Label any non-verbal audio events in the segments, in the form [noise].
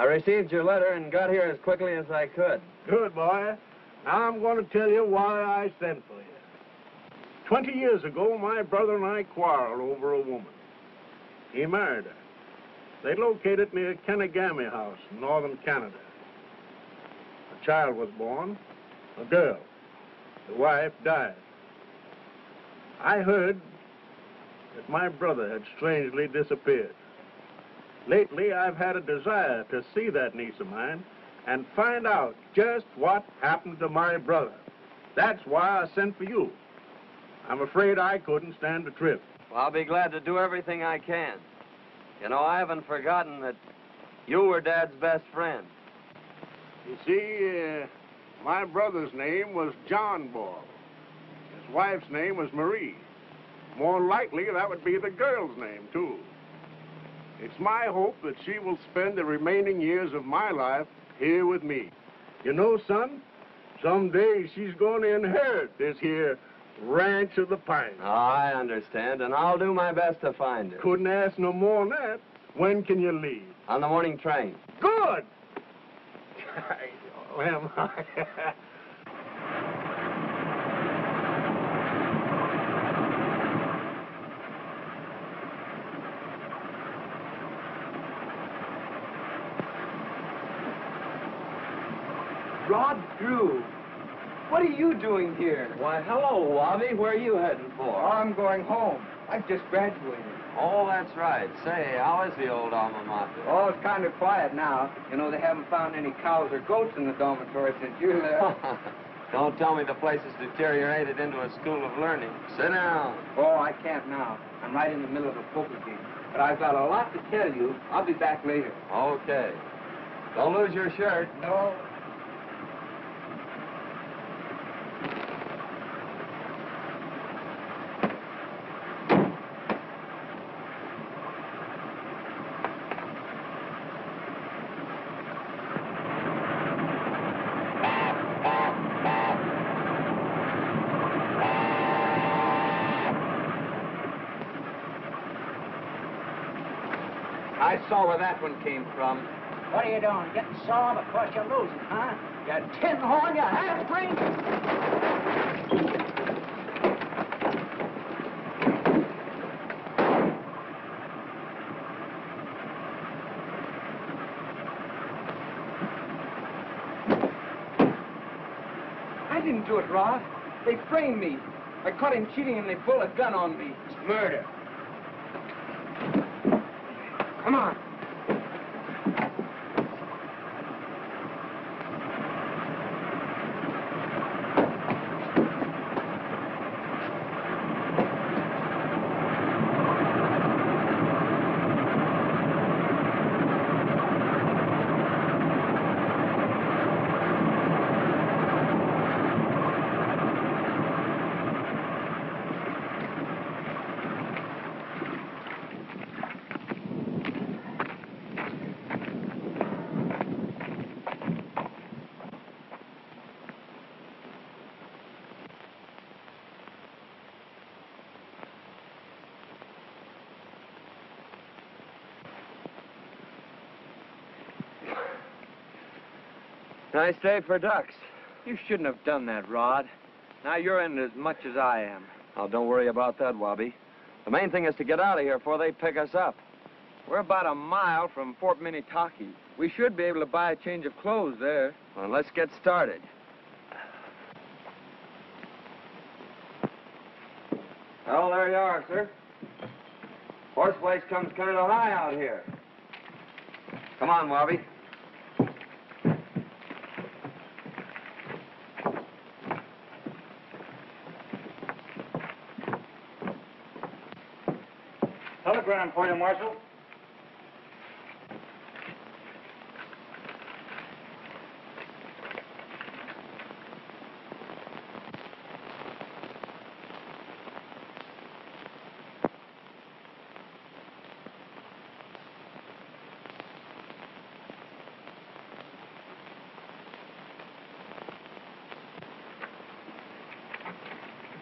I received your letter and got here as quickly as I could. Good, boy. Now I'm going to tell you why I sent for you. Twenty years ago, my brother and I quarreled over a woman. He married her. They located near Kenegami House in northern Canada. A child was born, a girl. The wife died. I heard that my brother had strangely disappeared. Lately, I've had a desire to see that niece of mine and find out just what happened to my brother. That's why I sent for you. I'm afraid I couldn't stand the trip. Well, I'll be glad to do everything I can. You know, I haven't forgotten that you were Dad's best friend. You see, uh, my brother's name was John Ball. His wife's name was Marie. More likely, that would be the girl's name, too. It's my hope that she will spend the remaining years of my life here with me. You know, son, someday she's going to inherit this here ranch of the pines. Oh, I understand, and I'll do my best to find her. Couldn't ask no more than that. When can you leave? On the morning train. Good! [laughs] oh, [laughs] am I? Rod Drew, what are you doing here? Why, hello, Wabi. Where are you heading for? I'm going home. I've just graduated. Oh, that's right. Say, how is the old alma mater? Oh, it's kind of quiet now. You know, they haven't found any cows or goats in the dormitory since you left. [laughs] Don't tell me the place has deteriorated into a school of learning. Sit down. oh, I can't now. I'm right in the middle of a poker game. But I've got a lot to tell you. I'll be back later. Okay. Don't lose your shirt. No. Saw where that one came from. What are you doing? Getting sore because you're losing, huh? You tin horn, you half drink. I didn't do it, Rod. They framed me. I caught him cheating and they pulled a gun on me. It's murder. Come on. Nice day for ducks. You shouldn't have done that, Rod. Now you're in it as much as I am. Oh, don't worry about that, Wabi. The main thing is to get out of here before they pick us up. We're about a mile from Fort Minnetaki. We should be able to buy a change of clothes there. Well, let's get started. Oh, there you are, sir. Horse place comes kind of high out here. Come on, Wabi. Telegram for you, Marshal.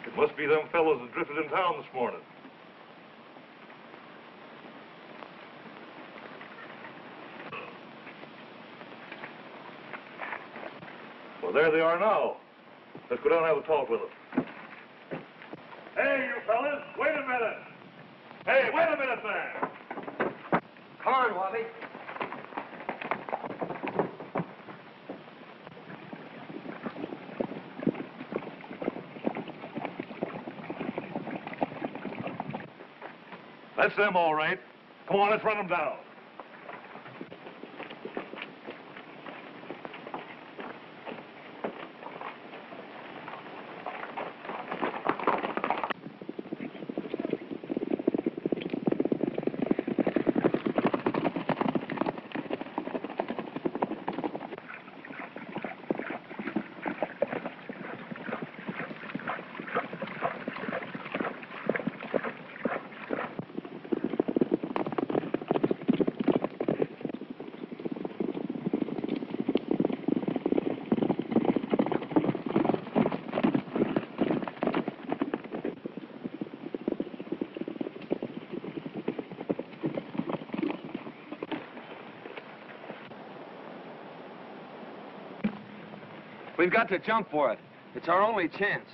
It must be them fellows that drifted in town this morning. Well, there they are now. Let's go down and have a talk with them. Hey, you fellas, wait a minute. Hey, wait a minute there. Come on, Wabi. That's them, all right. Come on, let's run them down. We've got to jump for it. It's our only chance.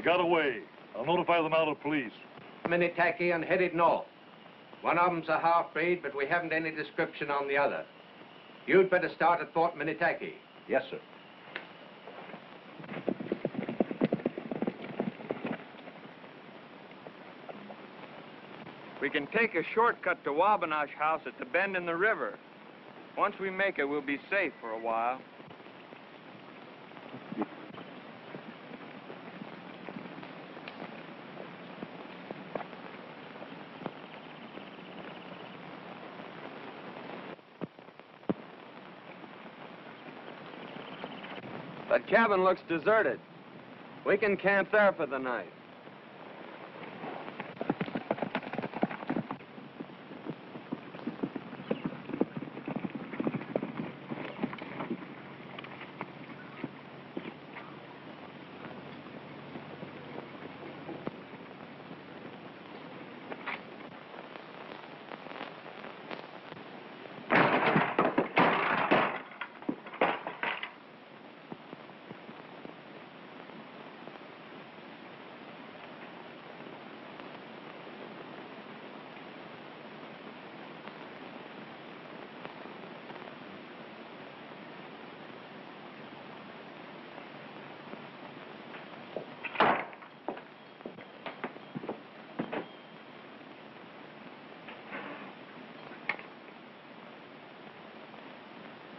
They got away. I'll notify the mounted police. Minnetaki and headed north. One of them's a half-breed, but we haven't any description on the other. You'd better start at Fort Minnetaki. Yes, sir. We can take a shortcut to Wabinosh House at the bend in the river. Once we make it, we'll be safe for a while. That cabin looks deserted. We can camp there for the night.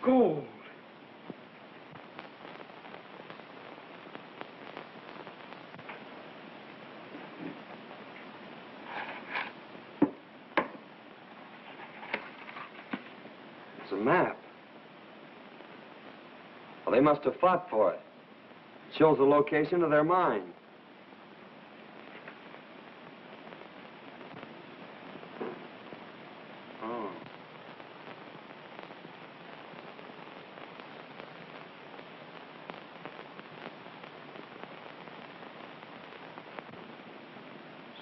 Gold. It's a map. Well, they must have fought for it. It shows the location of their mine. Oh.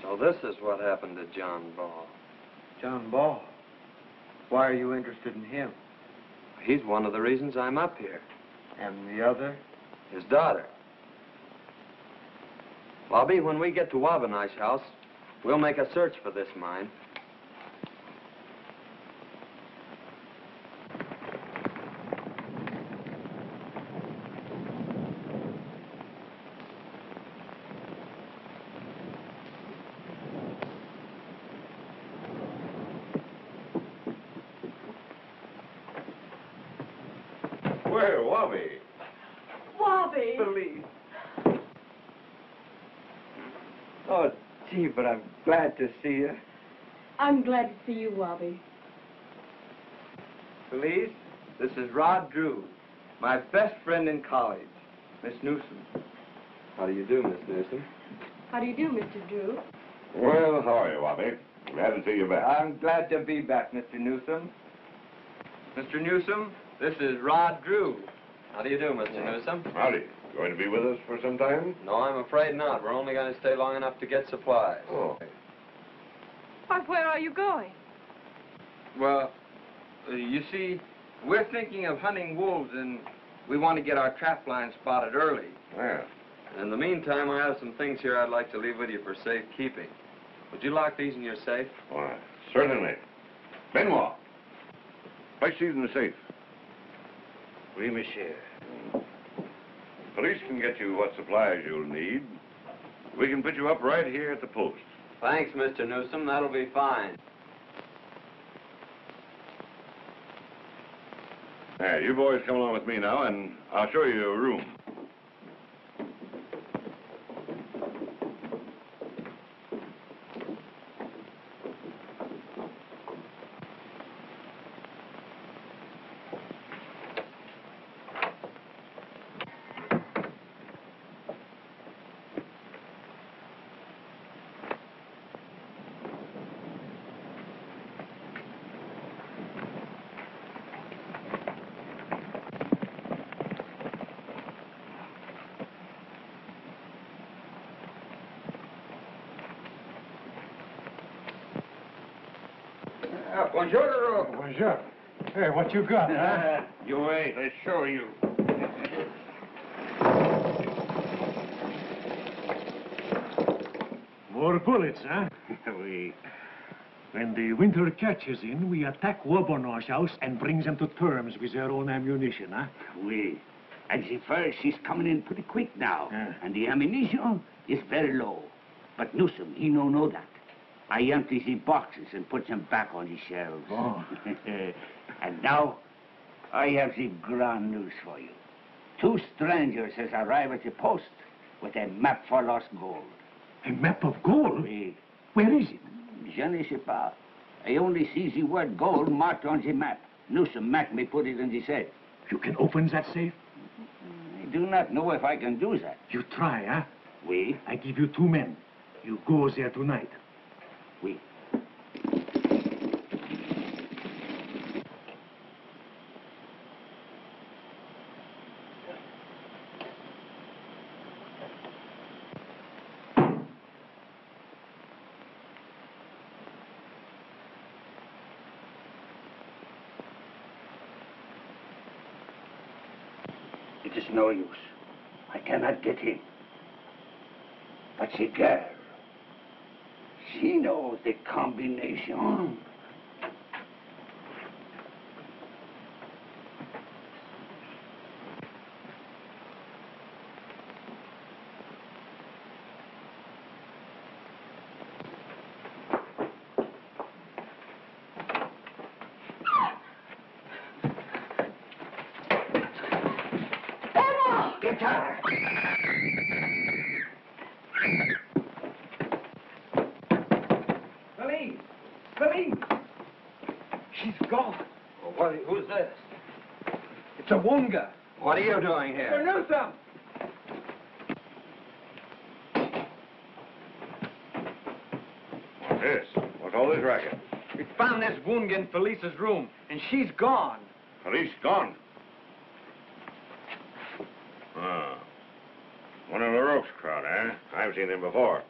So this is what happened to John Ball. John Ball. Why are you interested in him? He's one of the reasons I'm up here. And the other? His daughter. Wabi, when we get to Wabinosh House, we'll make a search for this mine. Wabi. Wabi. Felice. Oh, gee, but I'm glad to see you. I'm glad to see you, Wabi. Felice, this is Rod Drew, my best friend in college, Miss Newsome. How do you do, Miss Newsome? How do you do, Mr. Drew? Well, how are you, Wabi? Glad to see you back. I'm glad to be back, Mr. Newsome. Mr. Newsome, this is Rod Drew. How do you do, Mr. Newsome? Howdy. Going to be with us for some time? No, I'm afraid not. We're only going to stay long enough to get supplies. Oh. Why, where are you going? Well, uh, you see, we're thinking of hunting wolves, and we want to get our trap line spotted early. Well, In the meantime, I have some things here I'd like to leave with you for safekeeping. Would you lock these in your safe? why, certainly. Benoit. Place these in the safe. Oui, monsieur. Felice can get you what supplies you'll need. We can put you up right here at the post. Thanks, Mr. Newsome. That'll be fine. Now, you boys come along with me now, and I'll show you a room. Bonjour. Hey, what you got, huh? [laughs] You wait, I show you. More bullets, huh? [laughs] we. When the winter catches in, we attack Wabinosh house and bring them to terms with their own ammunition, huh? Oui. And the fire, she's coming in pretty quick now. Yeah. And the ammunition is very low. But Newsome, he no know that. I empty the boxes and put them back on the shelves. Oh. [laughs] and now, I have the grand news for you. Two strangers has arrived at the post with a map for lost gold. A map of gold? Oui. Where is it? Je ne sais pas. I only see the word gold marked on the map. Newsome Mac may put it in the safe. You can open that safe? I do not know if I can do that. You try, huh? Oui. I give you two men. You go there tonight. It is no use. I cannot get in. But girl, she knows the combination. Emma! Get her! Felice! Felice! She's gone. Well, what, who's this? It's a Woonga. What are you doing here? Newsome! What's this? What's all this racket? We found this Woonga in Felice's room, and she's gone. Felice gone. Ah. One of LaRoque's crowd, eh? I've seen him before.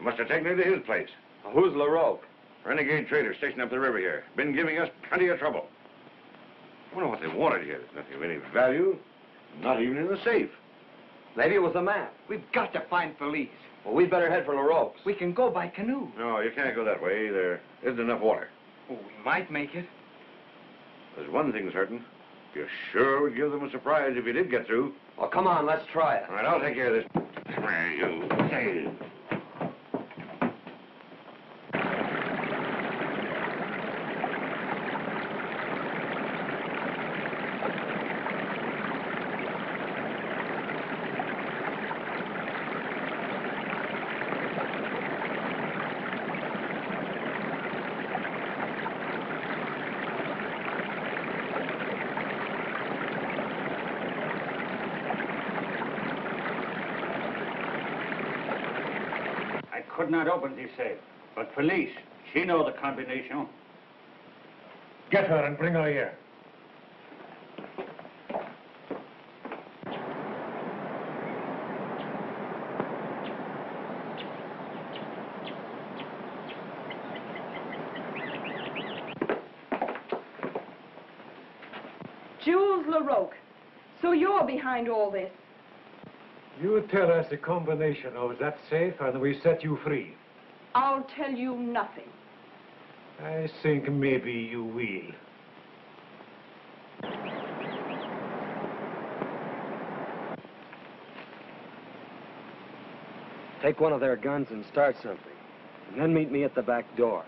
Must have taken her to his place. Who's LaRoque? Renegade trader stationed up the river here. Been giving us plenty of trouble. Wonder what they wanted here. There's nothing of any value. Not even in the safe. Maybe it was a map. We've got to find Felice. Well, we'd better head for LaRoque's. We can go by canoe. No, you can't go that way. There isn't enough water. Oh, we might make it. There's one thing certain. You sure would give them a surprise if you did get through. Well, come on, let's try it. All right, I'll take care of this. Come [laughs] here, you. Hey. Not open the safe. But Felice, she know the combination. Get her and bring her here. Jules LaRoque. So you're behind all this. You tell us the combination of that safe and we set you free. I'll tell you nothing. I think maybe you will. Take one of their guns and start something. And then meet me at the back door.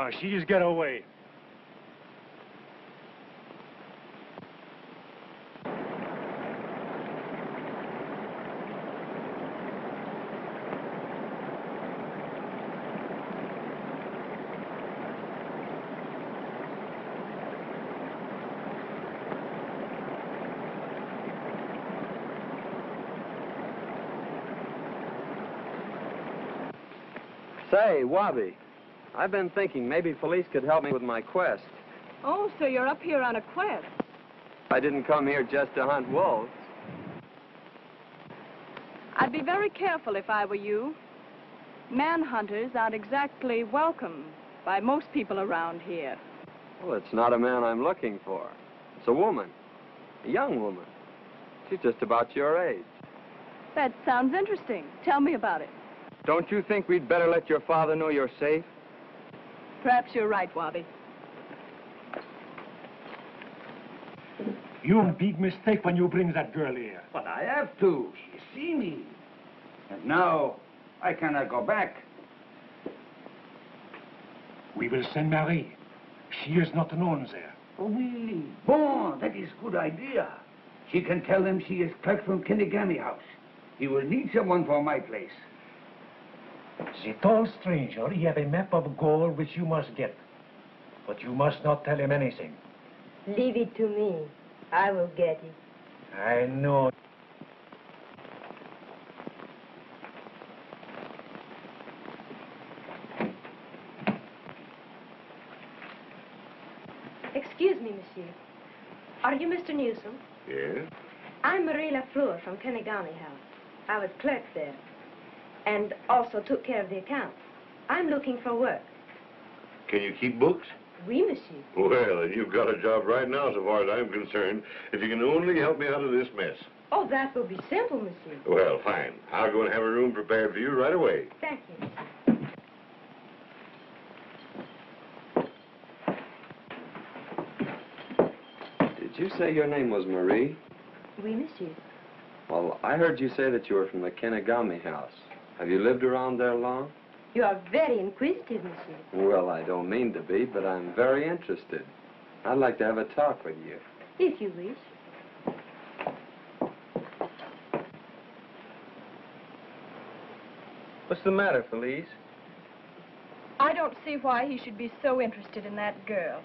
Gosh, she's get away. Say, Wabi, I've been thinking maybe Felice could help me with my quest. Oh, so you're up here on a quest. I didn't come here just to hunt wolves. I'd be very careful if I were you. Manhunters aren't exactly welcome by most people around here. Well, it's not a man I'm looking for. It's a woman. A young woman. She's just about your age. That sounds interesting. Tell me about it. Don't you think we'd better let your father know you're safe? Perhaps you're right, Wabi. You a big mistake when you bring that girl here. But I have to. She see me. And now I cannot go back. We will send Marie. She is not known there. Oh, oui. Bon, that is good idea. She can tell them she is clerk from Kenegami House. He will need someone for my place. The tall stranger, he have a map of gold which you must get. But you must not tell him anything. Leave it to me. I will get it. I know. Excuse me, monsieur. Are you Mr. Newsome? Yes? I'm Marie La Fleur from Kenegami House. I was clerk there. And also took care of the accounts. I'm looking for work. Can you keep books? We Oui, monsieur. Well, then you've got a job right now, so far as I'm concerned, if you can only help me out of this mess. Oh, that will be simple, monsieur. Well, fine. I'll go and have a room prepared for you right away. Thank you. Did you say your name was Marie? Oui, monsieur. Well, I heard you say that you were from the Kenegami house. Have you lived around there long? You are very inquisitive, monsieur. Well, I don't mean to be, but I'm very interested. I'd like to have a talk with you. If you wish. What's the matter, Felice? I don't see why he should be so interested in that girl.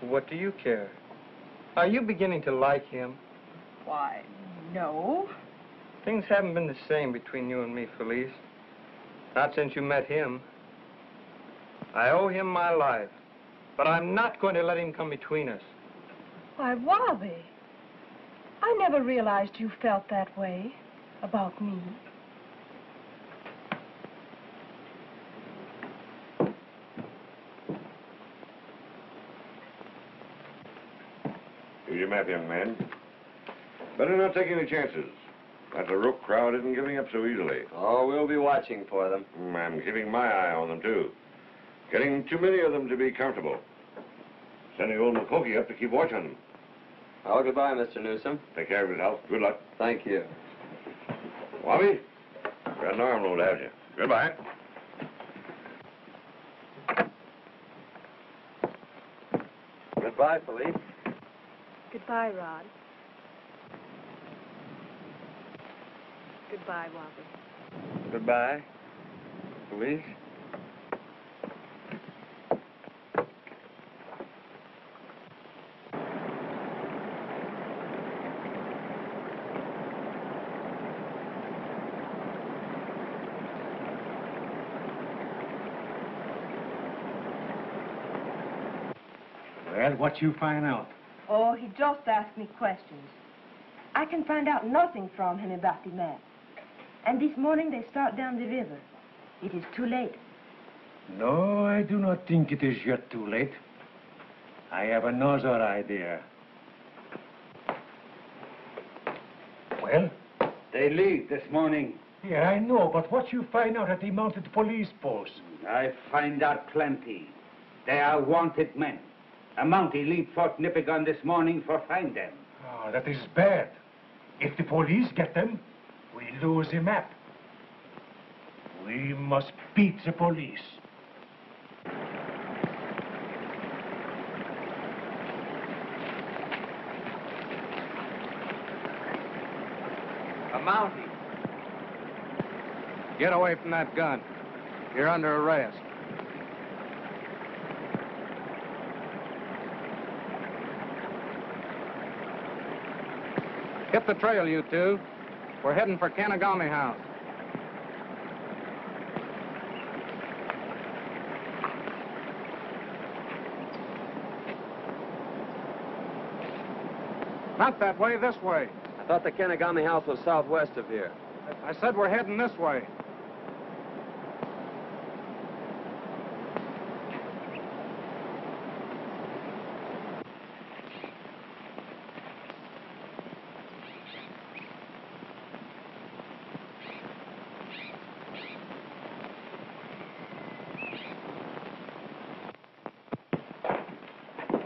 What do you care? Are you beginning to like him? Why, no. Things haven't been the same between you and me, Felice. Not since you met him. I owe him my life, but I'm not going to let him come between us. Why, Wabi, I never realized you felt that way about me. Here's your map, young man. Better not take any chances. That LaRoque crowd isn't giving up so easily. Oh, we'll be watching for them. Mm, I'm keeping my eye on them, too. Getting too many of them to be comfortable. Sending old McCokey up to keep watch on them. Oh, goodbye, Mr. Newsome. Take care of yourself. Good luck. Thank you. Wabi, got an armload to have you. Goodbye. Goodbye, Felice. Goodbye, Rod. Goodbye, Wabi. Goodbye, Felice. Well, what you find out? Oh, he just asked me questions. I can find out nothing from him about the map. And this morning they start down the river. It is too late. No, I do not think it is yet too late. I have another idea. Well? They leave this morning. Yeah, I know, but what you find out at the mounted police post? I find out plenty. They are wanted men. A Mountie leave Fort Nipigon this morning for find them. Oh, that is bad. If the police get them, we lose the map. We must beat the police. A Mountie. Get away from that gun. You're under arrest. Hit the trail, you two. We're heading for Kenegami House. Not that way, this way. I thought the Kenegami house was southwest of here. I said we're heading this way.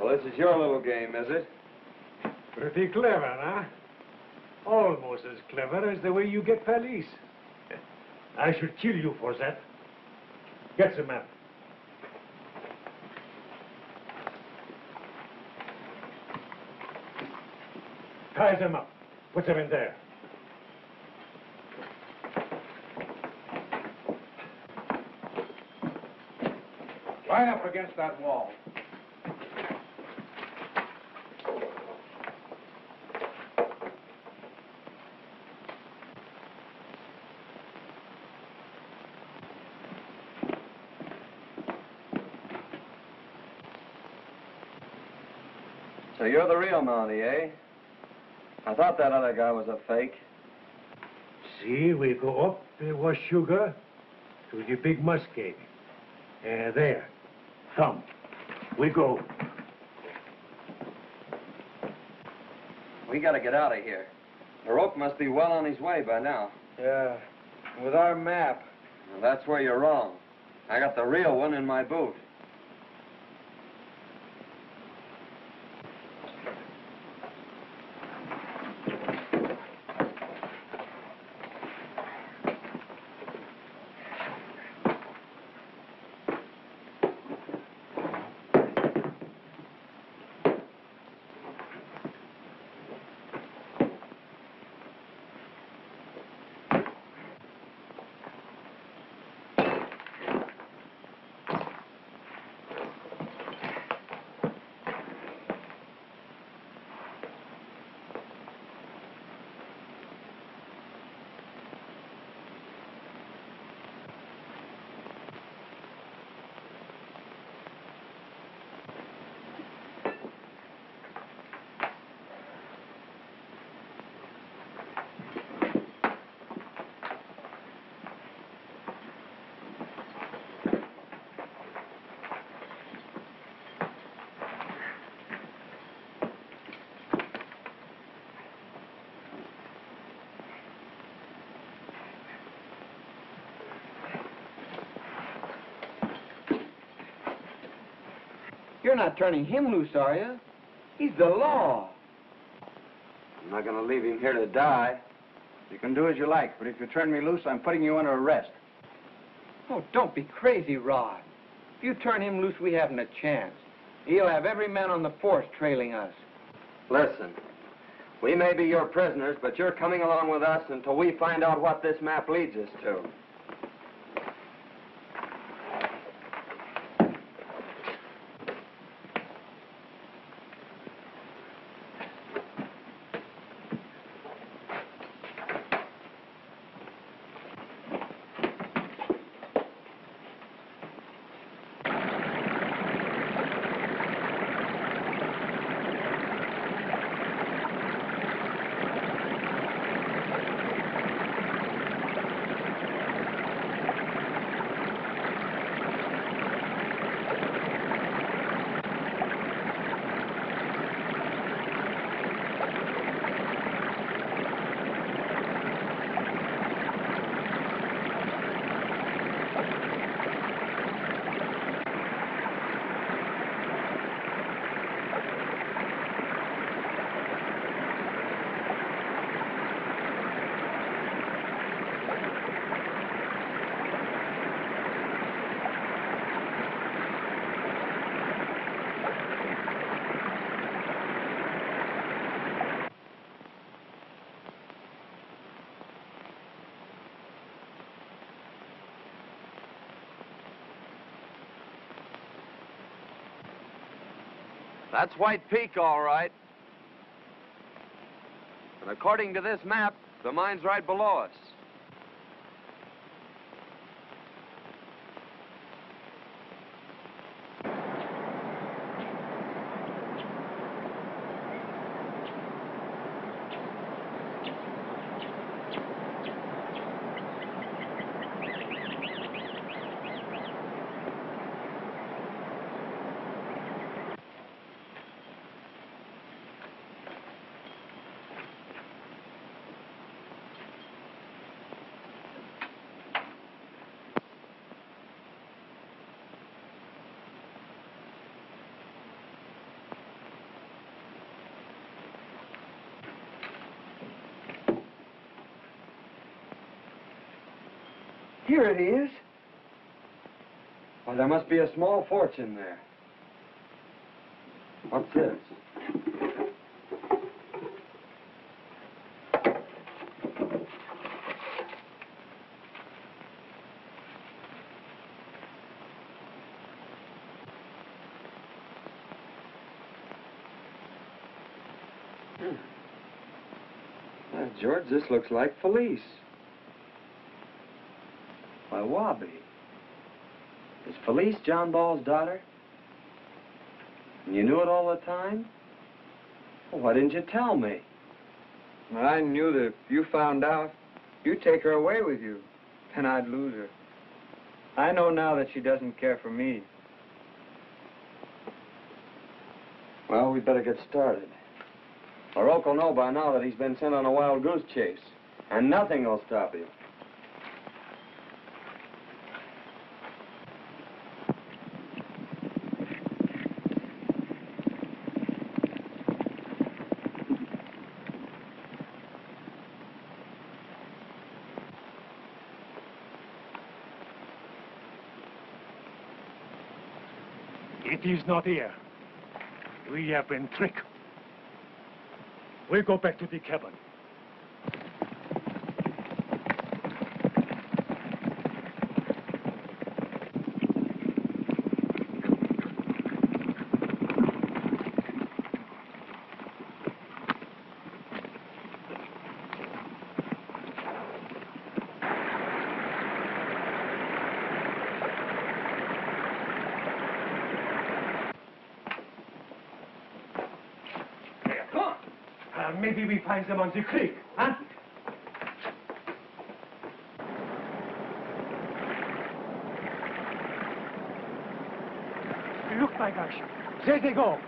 Well, this is your little game, is it? Pretty clever, huh? Almost as clever as the way you get police. [laughs] I should kill you for that. Get the map. Tie them up. Put them in there. Line up against that wall. You're the real Mountie, eh? I thought that other guy was a fake. See, we go up the wash sugar to the big musket. Uh, there. Thumb. We go. We gotta get out of here. The rope must be well on his way by now. Yeah, with our map. Well, that's where you're wrong. I got the real one in my boot. You're not turning him loose, are you? He's the law. I'm not gonna leave him here to die. You can do as you like, but if you turn me loose, I'm putting you under arrest. Oh, don't be crazy, Rod. If you turn him loose, we haven't a chance. He'll have every man on the force trailing us. Listen, we may be your prisoners, but you're coming along with us until we find out what this map leads us to. That's White Peak, all right. And according to this map, the mine's right below us. Here it is. Well, there must be a small fortune there. What's this? Hmm. George, this looks like Felice. Wabi. Is Felice John Ball's daughter? And you knew it all the time? Well, why didn't you tell me? Well, I knew that if you found out, you'd take her away with you. Then I'd lose her. I know now that she doesn't care for me. Well, we'd better get started. LaRoque will know by now that he's been sent on a wild goose chase, and nothing will stop him. Is not here. We have been tricked. We go back to the cabin. There, come on. Uh, maybe we find them on the creek, huh? Look, my gosh. There they go.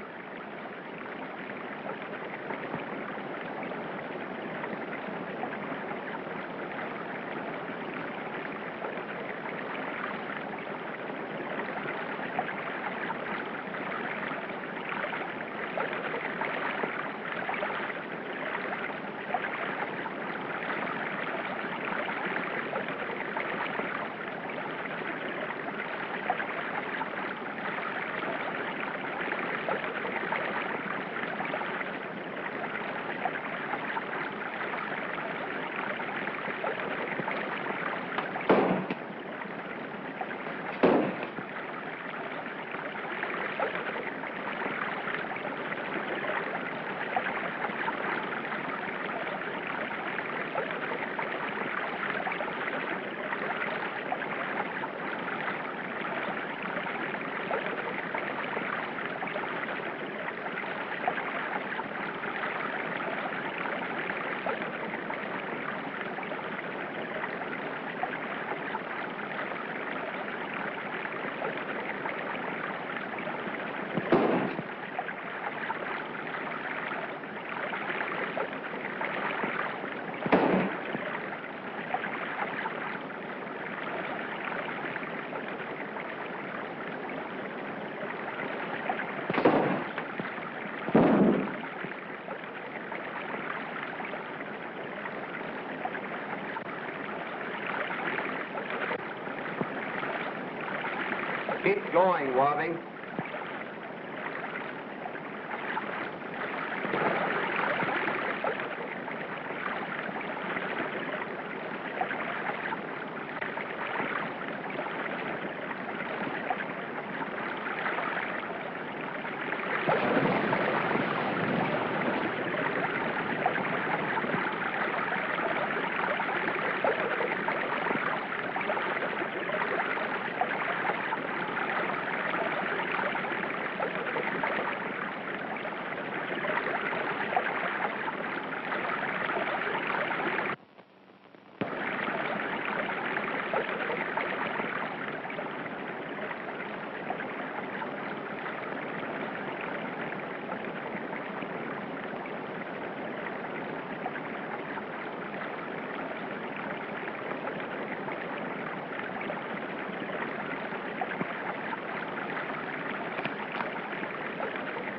Keep going, Wabi.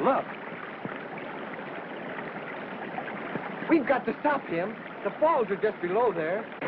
Look. We've got to stop him. The falls are just below there.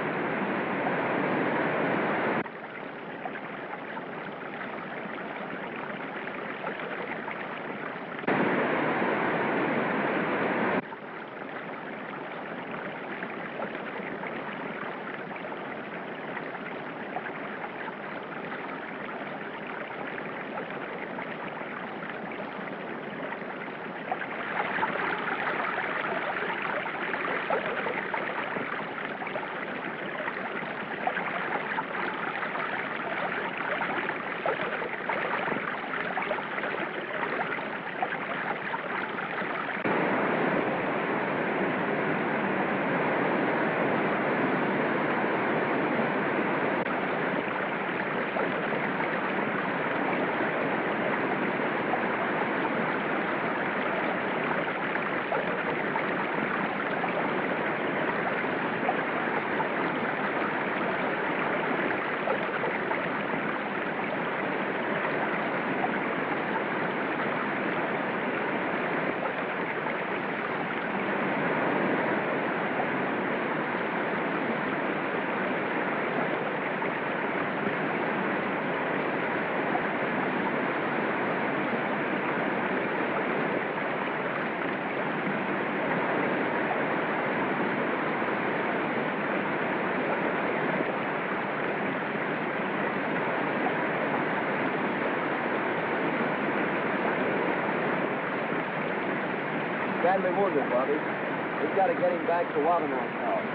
Badly wounded, Bobby. We've got to get him back to Wabinosh House.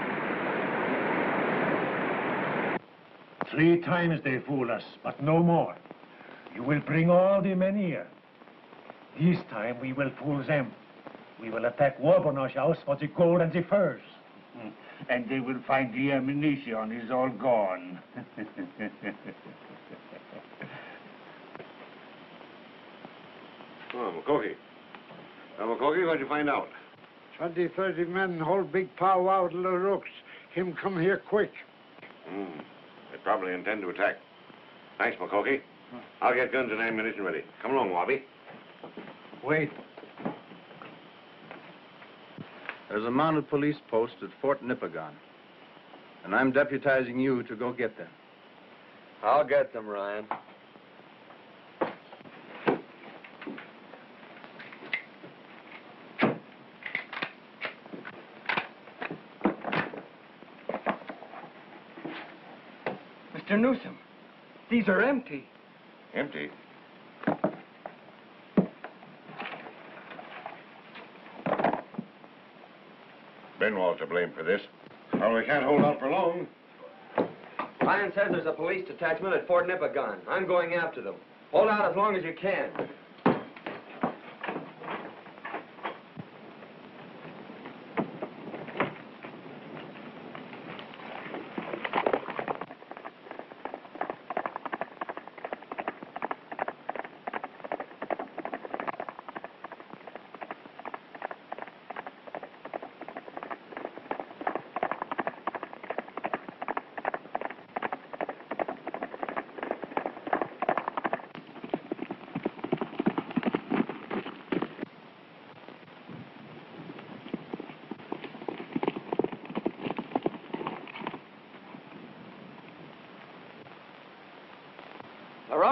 Three times they fool us, but no more. You will bring all the men here. This time we will fool them. We will attack Wabinosh House for the gold and the furs. [laughs] And they will find the ammunition is all gone. [laughs] Ah, oh, Mukoki. Now, Mukoki, what'd you find out? 20, 30 men, whole big powwow to the rooks. Him come here quick. Hmm. They probably intend to attack. Thanks, Mukoki. I'll get guns and ammunition ready. Come along, Wabi. Wait. There's a mounted police post at Fort Nipigon. And I'm deputizing you to go get them. I'll get them, Ryan. Mr. Newsome, these are empty. Empty? Benoit's to blame for this. Well, we can't hold out for long. Ryan says there's a police detachment at Fort Nipigon. I'm going after them. Hold out as long as you can.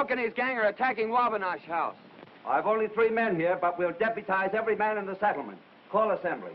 LaRoque and his gang are attacking Wabinosh House. I've only three men here, but we'll deputize every man in the settlement. Call assembly.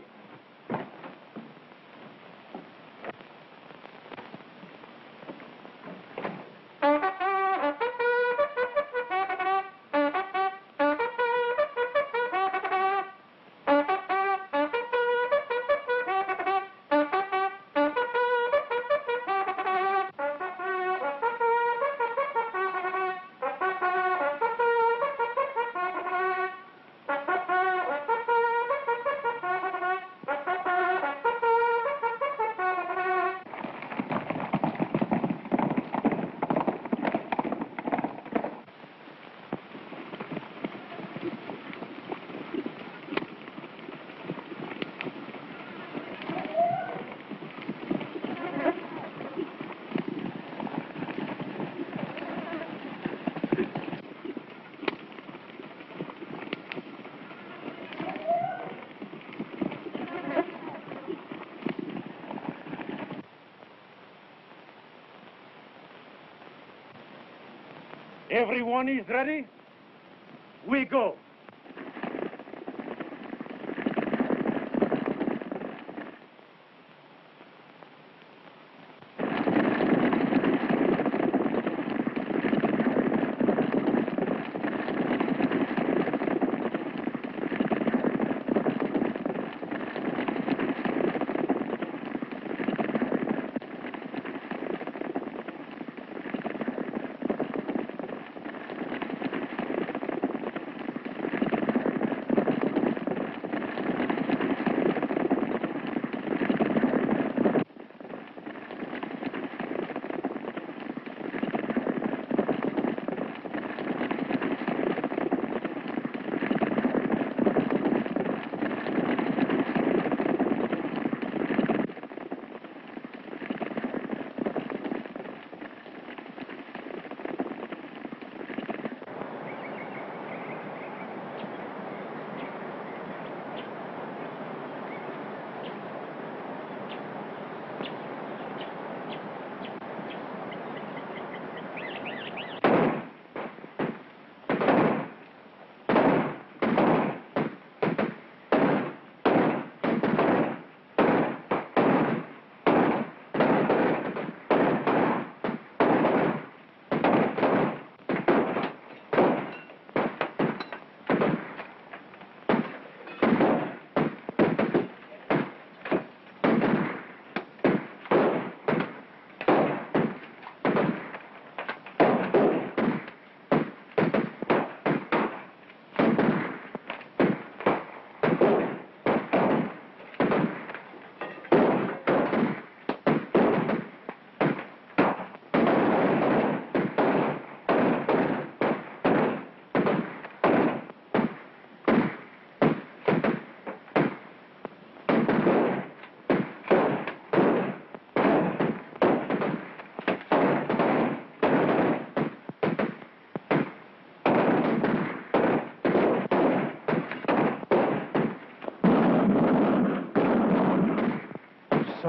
Everyone is ready? We go.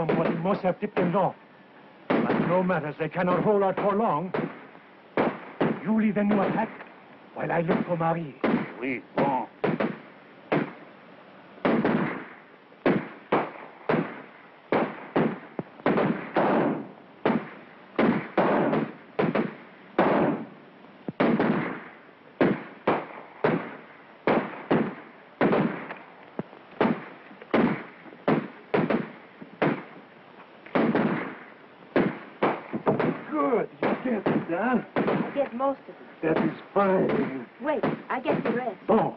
Somebody must have tipped them off. But no matter, they cannot hold out for long. You lead them to attack while I look for Marie. Oui, bon. Good. You get it, Dan. I get most of it. That is fine. Wait, I get the rest. Bon.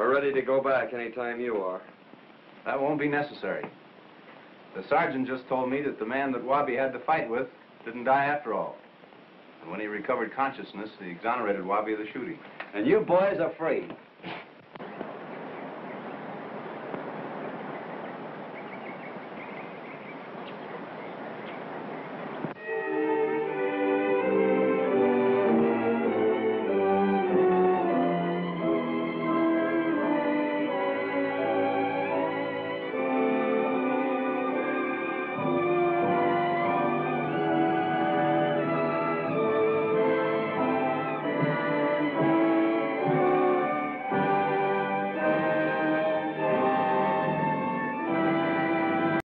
We're ready to go back anytime you are. That won't be necessary. The sergeant just told me that the man that Wabi had to fight with didn't die after all. And when he recovered consciousness, he exonerated Wabi of the shooting. And you boys are free.